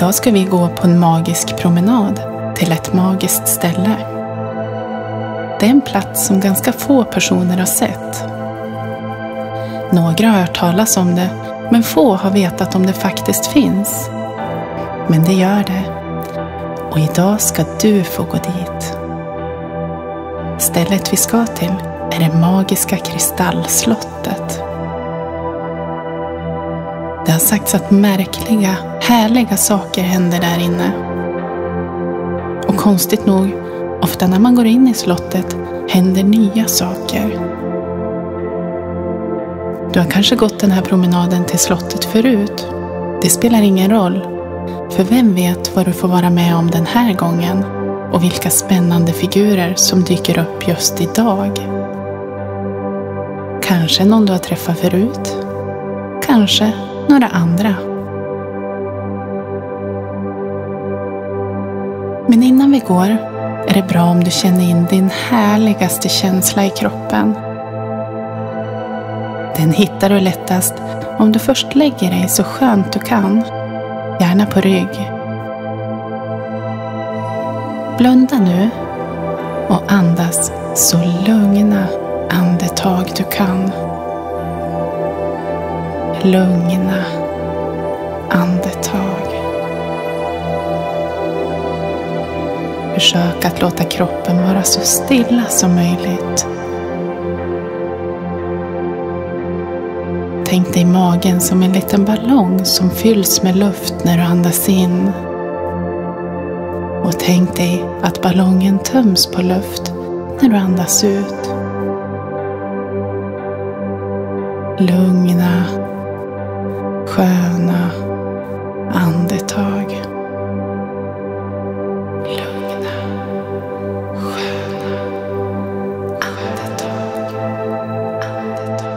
Idag ska vi gå på en magisk promenad till ett magiskt ställe. Det är en plats som ganska få personer har sett. Några har hört talas om det, men få har vetat om det faktiskt finns. Men det gör det. Och idag ska du få gå dit. Stället vi ska till är det magiska kristallslottet. Har sagts att märkliga, härliga saker händer där inne. Och konstigt nog, ofta när man går in i slottet händer nya saker. Du har kanske gått den här promenaden till slottet förut. Det spelar ingen roll. För vem vet vad du får vara med om den här gången och vilka spännande figurer som dyker upp just idag. Kanske någon du har träffat förut. Kanske några andra. Men innan vi går är det bra om du känner in din härligaste känsla i kroppen. Den hittar du lättast om du först lägger dig så skönt du kan, gärna på rygg. Blunda nu och andas så lugna andetag du kan. Lugna andetag. Försök att låta kroppen vara så stilla som möjligt. Tänk dig magen som en liten ballong som fylls med luft när du andas in. Och tänk dig att ballongen töms på luft när du andas ut. Lugna, sköna andetag. Lugna, sköna andetag. andetag.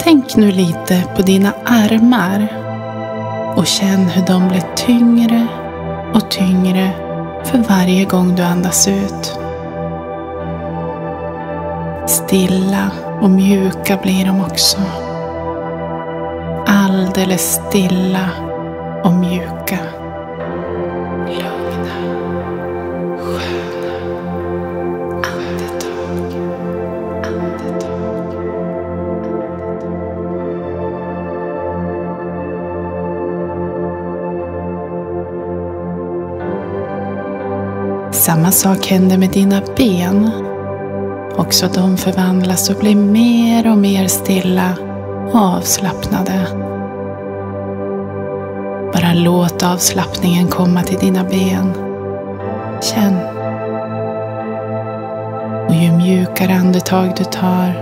Tänk nu lite på dina armar och känn hur de blir tyngre och tyngre för varje gång du andas ut. Stilla och mjuka blir de också. Alldeles stilla Samma sak händer med dina ben. Också de förvandlas och blir mer och mer stilla och avslappnade. Bara låt avslappningen komma till dina ben. Känn. Och ju mjukare andetag du tar,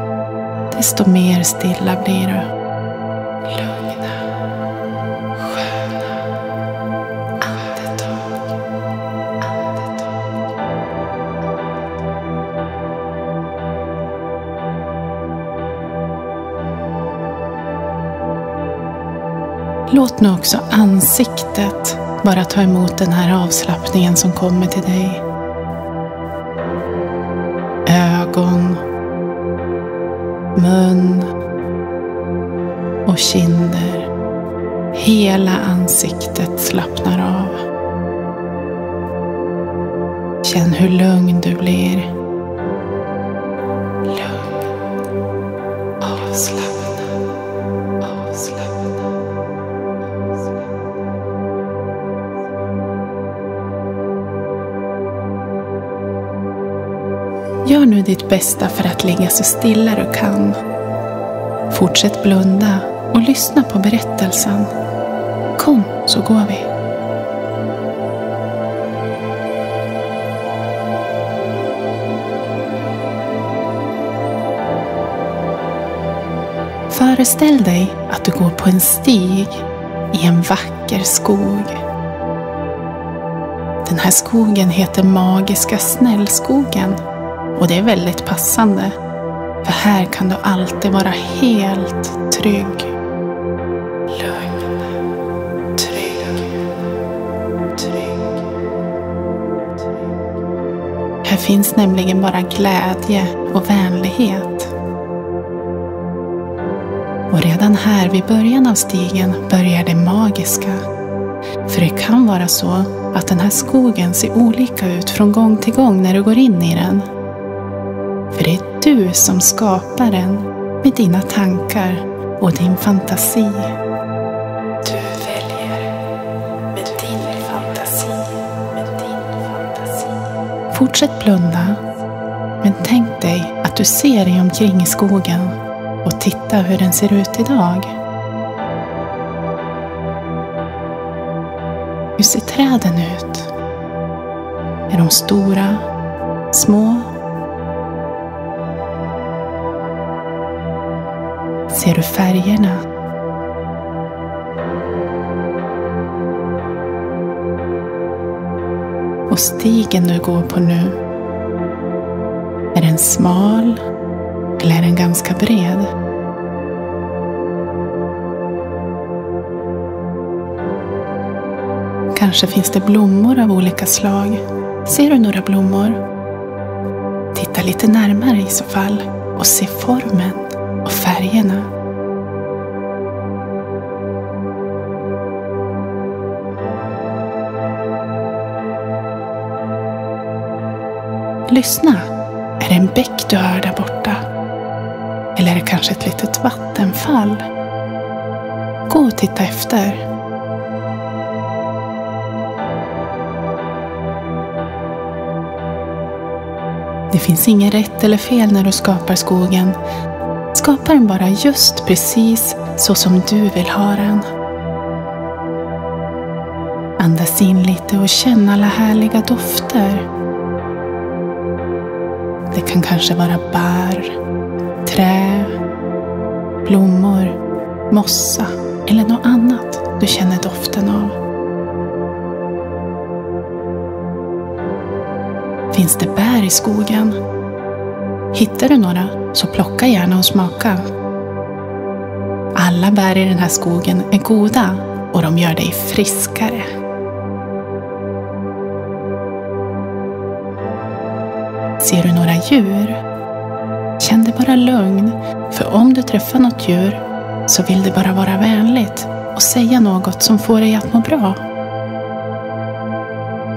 desto mer stilla blir du. Låt nu också ansiktet bara ta emot den här avslappningen som kommer till dig. Ögon, mun och kinder. Hela ansiktet slappnar av. Känn hur lugn du blir. Bästa för att ligga så stilla du kan. Fortsätt blunda och lyssna på berättelsen. Kom så går vi. Föreställ dig att du går på en stig i en vacker skog. Den här skogen heter Magiska snällskogen och det är väldigt passande. För här kan du alltid vara helt trygg. Lugn. Trygg. Trygg. Här finns nämligen bara glädje och vänlighet. Och redan här vid början av stigen börjar det magiska. För det kan vara så att den här skogen ser olika ut från gång till gång när du går in i den. Du som skapar den med dina tankar och din fantasi. Du väljer med din fantasi. Med din fantasi. Fortsätt blunda. Men tänk dig att du ser dig omkring i skogen och titta hur den ser ut idag. Hur ser träden ut? Är de stora? Små? Ser du färgerna? Och stigen du går på nu, är den smal eller är den ganska bred? Kanske finns det blommor av olika slag. Ser du några blommor? Titta lite närmare i så fall och se formen och färgerna. Lyssna. Är det en bäck du hör där borta? Eller är det kanske ett litet vattenfall? Gå och titta efter. Det finns inget rätt eller fel när du skapar skogen. Skapa den bara just precis så som du vill ha den. Andas in lite och känn alla härliga dofter. Det kan kanske vara bär, trä, blommor, mossa eller något annat du känner doften av. Finns det bär i skogen? Hittar du några så plocka gärna och smaka. Alla bär i den här skogen är goda och de gör dig friskare. Ser du några djur? Känn dig bara lugn, för om du träffar något djur så vill det bara vara vänligt och säga något som får dig att må bra.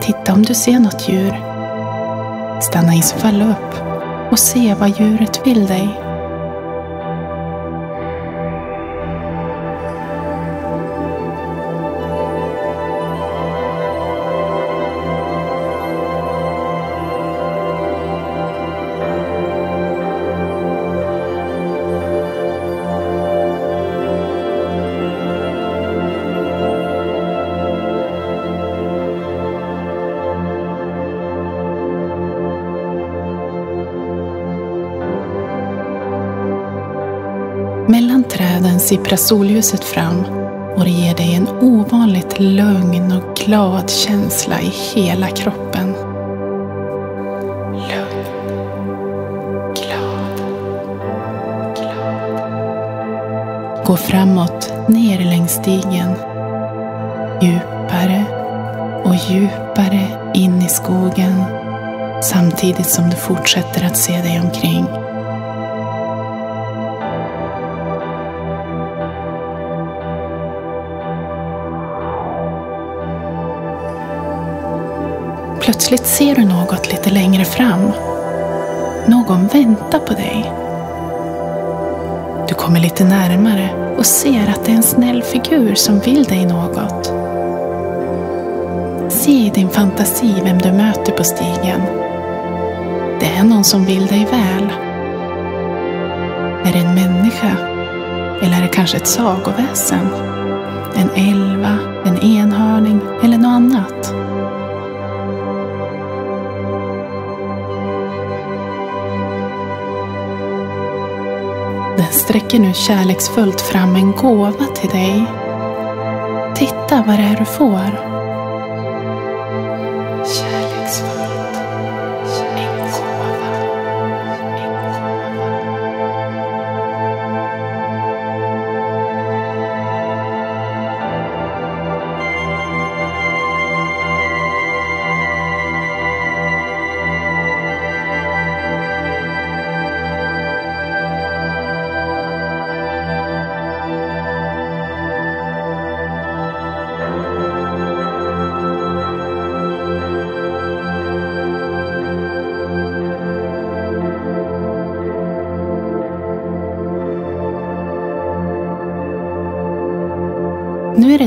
Titta om du ser något djur. Stanna i så fall upp och se vad djuret vill dig. Sipprar solljuset fram och det ger dig en ovanligt lugn och glad känsla i hela kroppen. Lugn, glad, glad. Gå framåt, ner längs stigen. Djupare och djupare in i skogen samtidigt som du fortsätter att se dig omkring. Plötsligt ser du något lite längre fram. Någon väntar på dig. Du kommer lite närmare och ser att det är en snäll figur som vill dig något. Se i din fantasi vem du möter på stigen. Det är någon som vill dig väl. Är det en människa? Eller är det kanske ett sagoväsen? En elva, en enhörning eller något annat? Den sträcker nu kärleksfullt fram en gåva till dig. Titta vad det är du får.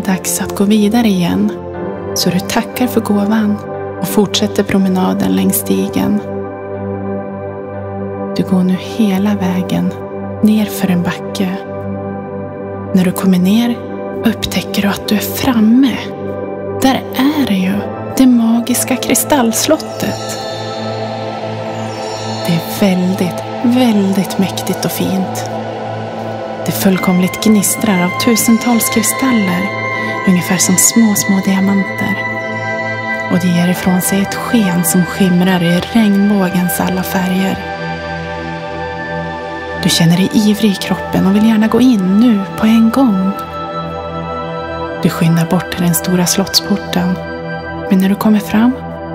Dags att gå vidare igen. Så du tackar för gåvan och fortsätter promenaden längs stigen. Du går nu hela vägen ner för en backe. När du kommer ner upptäcker du att du är framme. Där är det ju, det magiska kristallslottet. Det är väldigt, väldigt mäktigt och fint. Det fullkomligt gnistrar av tusentals kristaller, ungefär som små, små diamanter. Och det ger ifrån sig ett sken som skimrar i regnbågens alla färger. Du känner dig ivrig i kroppen och vill gärna gå in nu på en gång. Du skyndar bort till den stora slottsporten. Men när du kommer fram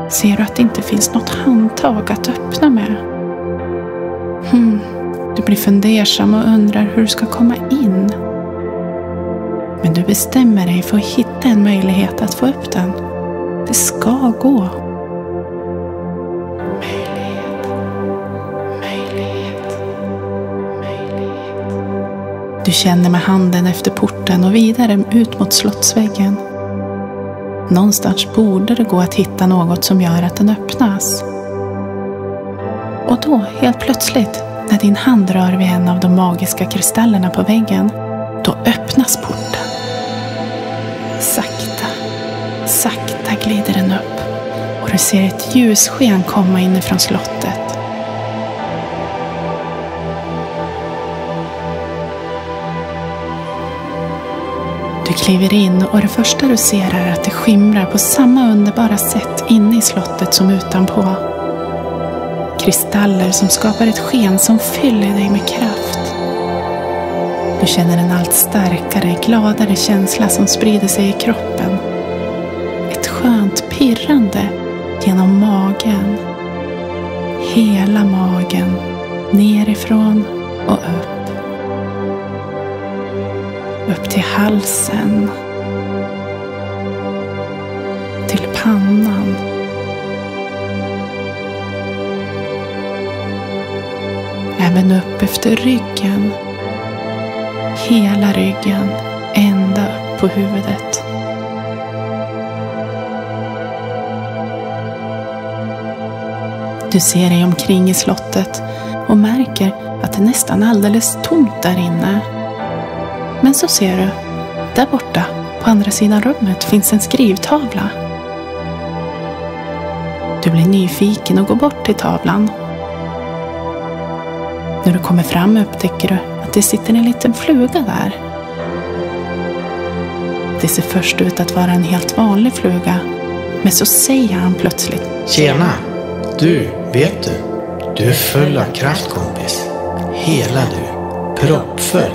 ser du att det inte finns något handtag att öppna med. Hmm. Du blir fundersam och undrar hur du ska komma in. Men du bestämmer dig för att hitta en möjlighet att få upp den. Det ska gå. Möjlighet. Möjlighet. Möjlighet. Du känner med handen efter porten och vidare ut mot slottsväggen. Någonstans borde det gå att hitta något som gör att den öppnas. Och då, helt plötsligt, när din hand rör vid en av de magiska kristallerna på väggen, då öppnas porten. Sakta, sakta glider den upp och du ser ett ljussken komma inifrån slottet. Du kliver in och det första du ser är att det skimrar på samma underbara sätt inne i slottet som utanpå. Kristaller som skapar ett sken som fyller dig med kraft. Du känner en allt starkare, gladare känsla som sprider sig i kroppen. Ett skönt pirrande genom magen. Hela magen, nerifrån och upp. Upp till halsen. Till pannan. Även upp efter ryggen. Ryggen, ända upp på huvudet. Du ser dig omkring i slottet och märker att det är nästan alldeles tomt där inne. Men så ser du, där borta på andra sidan rummet finns en skrivtavla. Du blir nyfiken och går bort till tavlan. När du kommer fram upptäcker du att det sitter en liten fluga där. Det ser först ut att vara en helt vanlig fluga, men så säger han plötsligt Tjena! Du, vet du? Du är full av kraft kompis. Hela du. Proppfull.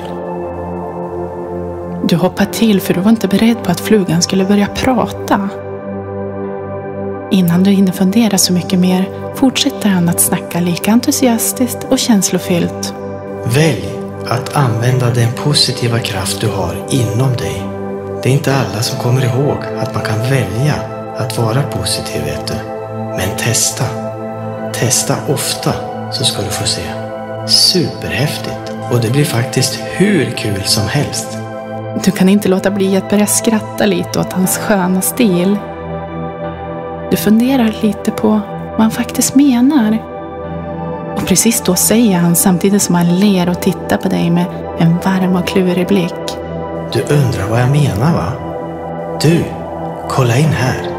Du hoppar till för du var inte beredd på att flugan skulle börja prata. Innan du hinner fundera så mycket mer fortsätter han att snacka lika entusiastiskt och känslofyllt. Välj att använda den positiva kraft du har inom dig. Det är inte alla som kommer ihåg att man kan välja att vara positiv, vet du. Men testa. Testa ofta så ska du få se. Superhäftigt! Och det blir faktiskt hur kul som helst. Du kan inte låta bli att börja skratta lite åt hans sköna stil. Du funderar lite på vad han faktiskt menar. Och precis då säger han samtidigt som han ler och tittar på dig med en varm och klurig blick. Du undrar vad jag menar va? Du, kolla in här.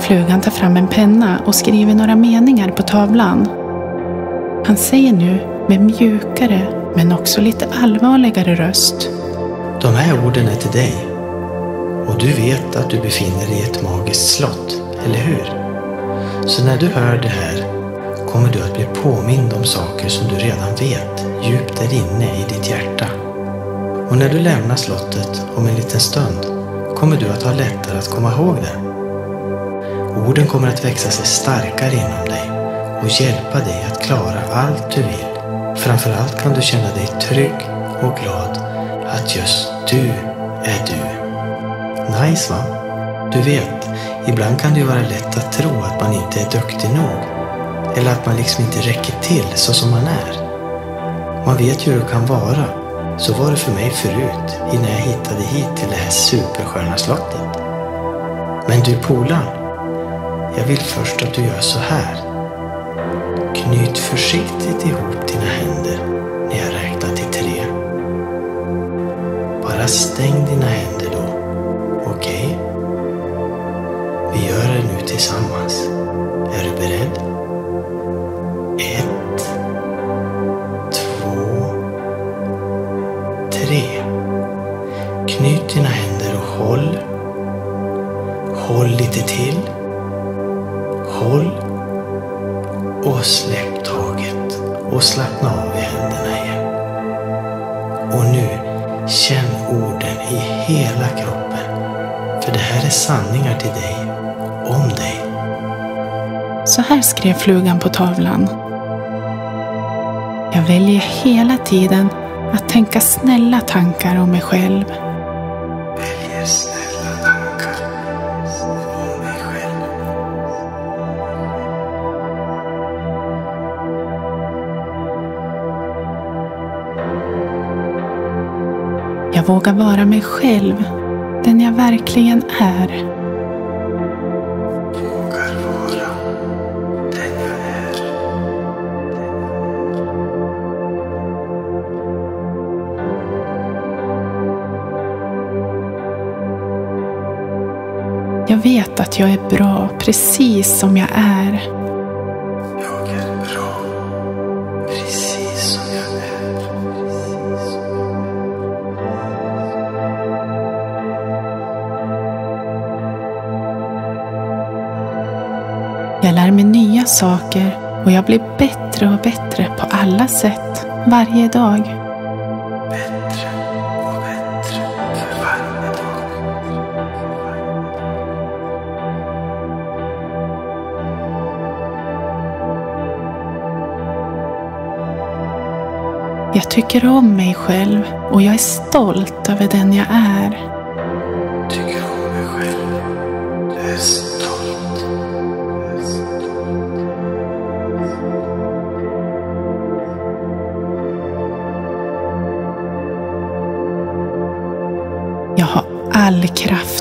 Flugan tar fram en penna och skriver några meningar på tavlan. Han säger nu med mjukare men också lite allvarligare röst. De här orden är till dig. Och du vet att du befinner dig i ett magiskt slott, eller hur? Så när du hör det här kommer du att bli påmind om saker som du redan vet djupt där inne i ditt hjärta. Och när du lämnar slottet om en liten stund kommer du att ha lättare att komma ihåg det. Orden kommer att växa sig starkare inom dig och hjälpa dig att klara allt du vill. Framförallt kan du känna dig trygg och glad att just du är du. Nice va? Du vet, ibland kan det ju vara lätt att tro att man inte är duktig nog. Eller att man liksom inte räcker till så som man är. Man vet ju hur det kan vara så var det för mig förut innan jag hittade hit till det här supersköna slottet. Men du polan, jag vill först att du gör så här. Knyt försiktigt ihop dina händer när jag räknar till tre. Bara stäng dina händer Knyt dina händer och håll. Håll lite till. Håll. Och släpp taget. Och slappna av i händerna igen. Och nu, känn orden i hela kroppen. För det här är sanningar till dig, om dig. Så här skrev flugan på tavlan. Jag väljer hela tiden att tänka snälla tankar om mig själv. Jag vågar vara mig själv, den jag verkligen är. Vågar vara den jag är. Jag vet att jag är bra precis som jag är. Saker och jag blir bättre och bättre på alla sätt varje dag. Bättre och bättre för varje dag. Jag tycker om mig själv och jag är stolt över den jag är.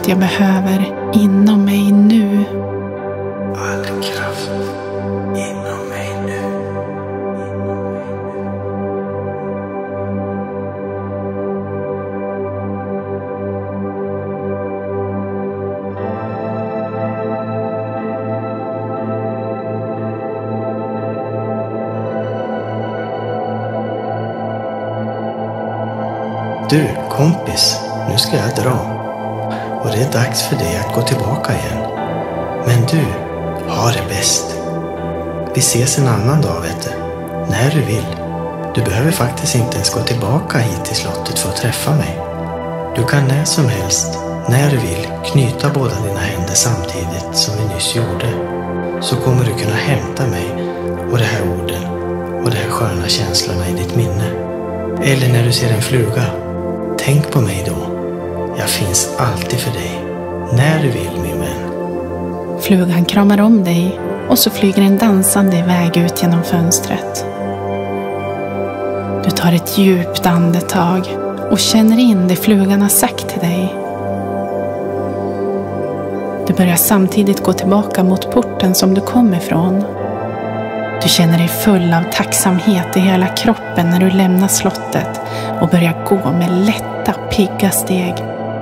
Jag behöver inom mig nu. All kraft inom mig nu. Du, kompis, nu ska jag dra. Och det är dags för dig att gå tillbaka igen. Men du, ha det bäst. Vi ses en annan dag, vet du. När du vill. Du behöver faktiskt inte ens gå tillbaka hit till slottet för att träffa mig. Du kan när som helst, när du vill, knyta båda dina händer samtidigt som vi nyss gjorde. Så kommer du kunna hämta mig och de här orden och de här sköna känslorna i ditt minne. Eller när du ser en fluga. Tänk på mig då. Jag finns alltid för dig. När du vill, min vän. Flugan kramar om dig och så flyger den dansande iväg ut genom fönstret. Du tar ett djupt andetag och känner in det flugan har sagt till dig. Du börjar samtidigt gå tillbaka mot porten som du kom ifrån. Du känner dig full av tacksamhet i hela kroppen när du lämnar slottet och börjar gå med lätta, pigga steg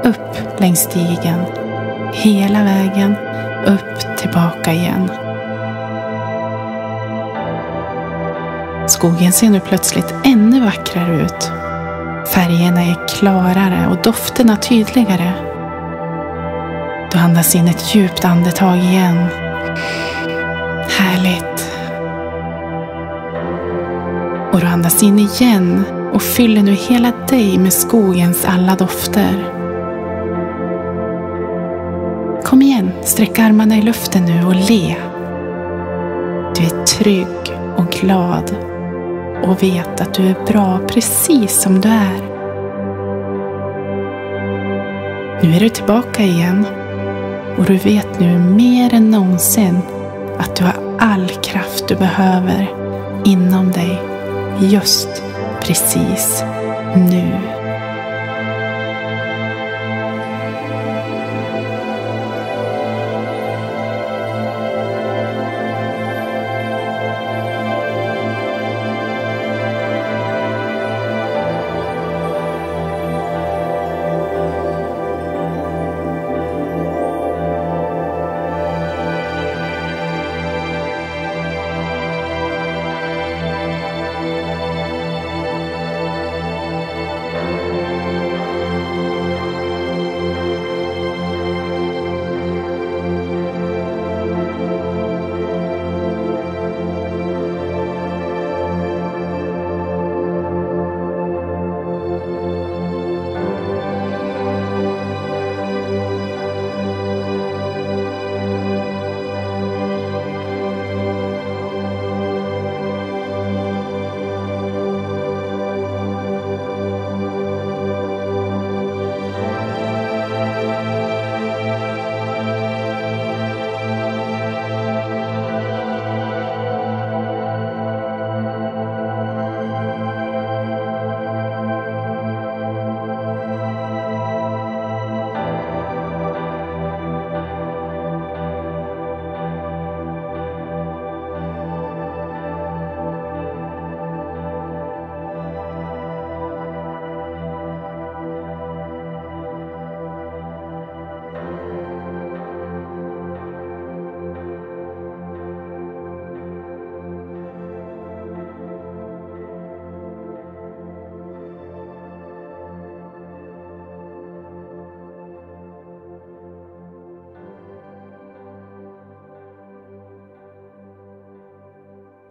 upp längs stigen. Hela vägen upp, tillbaka igen. Skogen ser nu plötsligt ännu vackrare ut. Färgerna är klarare och dofterna tydligare. Du andas in ett djupt andetag igen. Härligt. Och du andas in igen och fyller nu hela dig med skogens alla dofter. Sträck armarna i luften nu och le. Du är trygg och glad och vet att du är bra precis som du är. Nu är du tillbaka igen och du vet nu mer än någonsin att du har all kraft du behöver inom dig just precis Nu